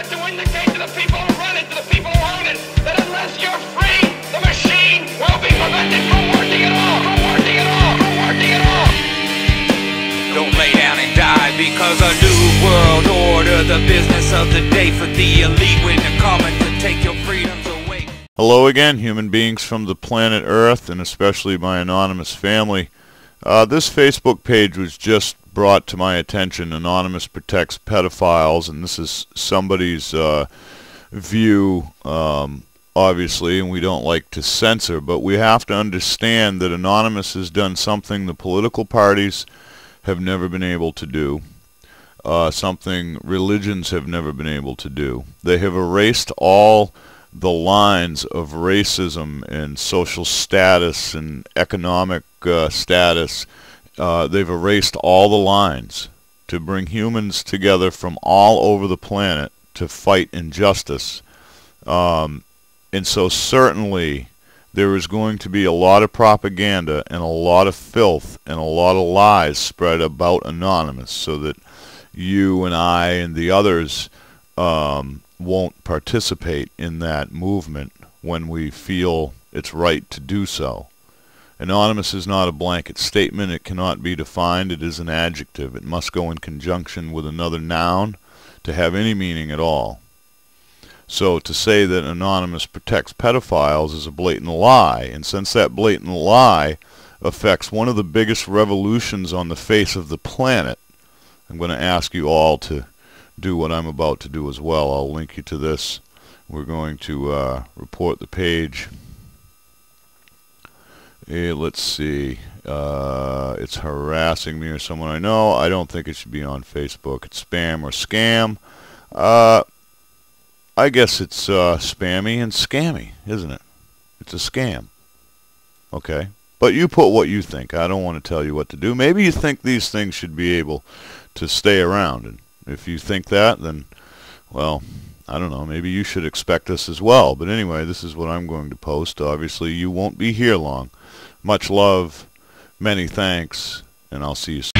got to indicate to the people who run it, to the people who own it, that unless you're free, the machine will be prevented from working at all, from working at all, from working at all. Don't lay down and die because a new world order, the business of the day for the elite when they're coming to take your freedoms away. Hello again, human beings from the planet Earth, and especially my anonymous family. Uh, this Facebook page was just brought to my attention. Anonymous protects pedophiles, and this is somebody's uh, view, um, obviously, and we don't like to censor, but we have to understand that Anonymous has done something the political parties have never been able to do. Uh, something religions have never been able to do. They have erased all the lines of racism and social status and economic uh, status. Uh, they've erased all the lines to bring humans together from all over the planet to fight injustice. Um, and so certainly there is going to be a lot of propaganda and a lot of filth and a lot of lies spread about Anonymous so that you and I and the others um, won't participate in that movement when we feel it's right to do so. Anonymous is not a blanket statement. It cannot be defined. It is an adjective. It must go in conjunction with another noun to have any meaning at all. So to say that Anonymous protects pedophiles is a blatant lie. And since that blatant lie affects one of the biggest revolutions on the face of the planet, I'm going to ask you all to do what I'm about to do as well. I'll link you to this. We're going to uh, report the page. Let's see. Uh, it's harassing me or someone I know. I don't think it should be on Facebook. It's spam or scam. Uh, I guess it's uh, spammy and scammy, isn't it? It's a scam. Okay. But you put what you think. I don't want to tell you what to do. Maybe you think these things should be able to stay around. And if you think that, then, well, I don't know. Maybe you should expect this as well. But anyway, this is what I'm going to post. Obviously, you won't be here long. Much love, many thanks, and I'll see you soon.